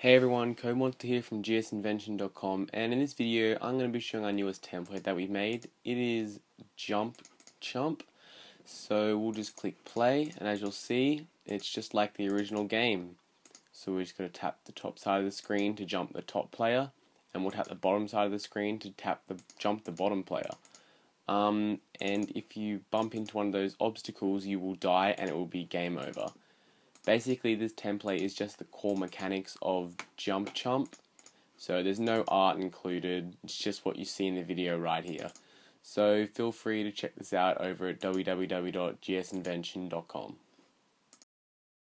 Hey everyone, Code CodeMonster here from gsinvention.com and in this video I'm going to be showing our newest template that we've made. It is Jump Chump. So we'll just click play and as you'll see it's just like the original game. So we're just going to tap the top side of the screen to jump the top player and we'll tap the bottom side of the screen to tap the jump the bottom player. Um, and if you bump into one of those obstacles you will die and it will be game over. Basically, this template is just the core mechanics of Jump Chump. So there's no art included, it's just what you see in the video right here. So feel free to check this out over at www.gsinvention.com.